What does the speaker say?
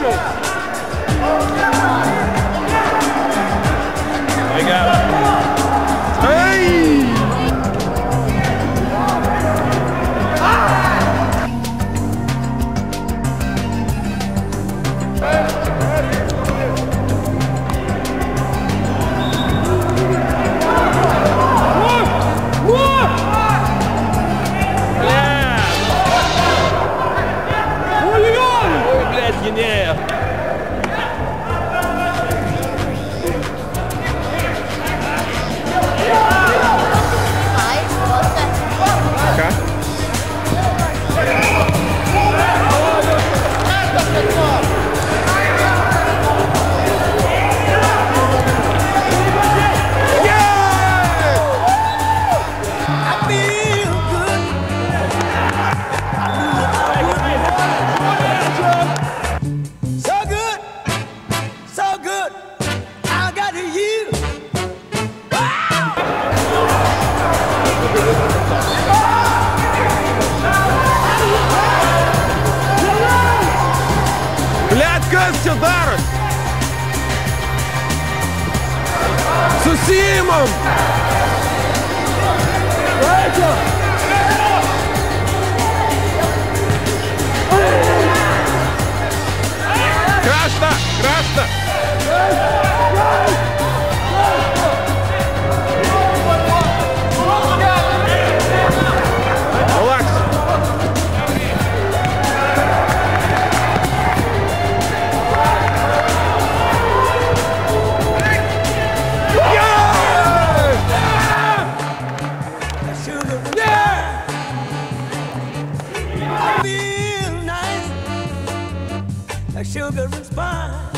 There you go. Ромом! Давайте! Feel nice, like sugar and spice.